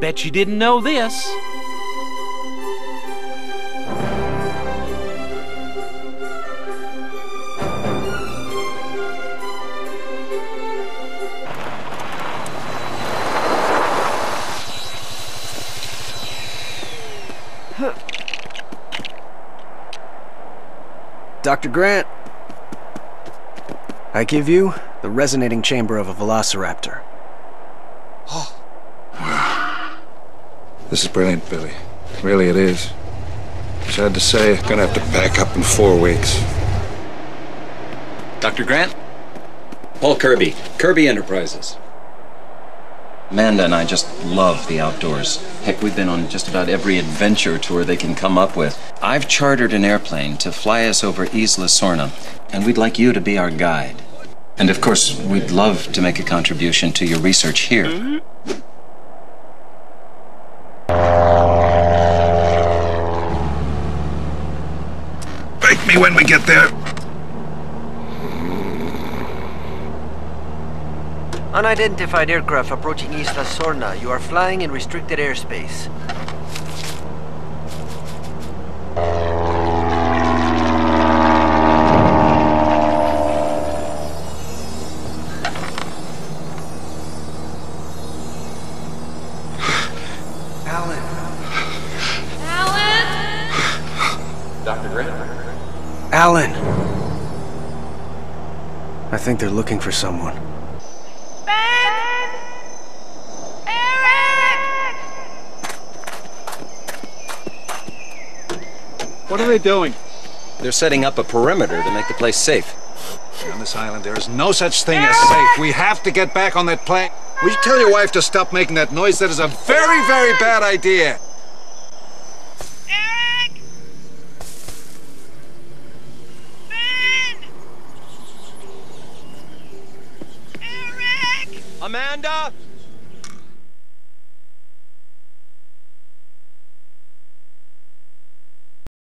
bet you didn't know this. Dr. Grant, I give you the resonating chamber of a velociraptor. Oh, This is brilliant, Billy. Really, it is. Sad to say, gonna have to pack up in four weeks. Dr. Grant? Paul Kirby, Kirby Enterprises. Amanda and I just love the outdoors. Heck, we've been on just about every adventure tour they can come up with. I've chartered an airplane to fly us over Isla Sorna, and we'd like you to be our guide. And of course, we'd love to make a contribution to your research here. Mm-hmm. Wake me when we get there. Unidentified aircraft approaching Isla Sorna. You are flying in restricted airspace. Alan! I think they're looking for someone. What are they doing? They're setting up a perimeter to make the place safe. On this island, there is no such thing as safe. We have to get back on that plane. Will you tell your wife to stop making that noise? That is a very, very bad idea. Amanda!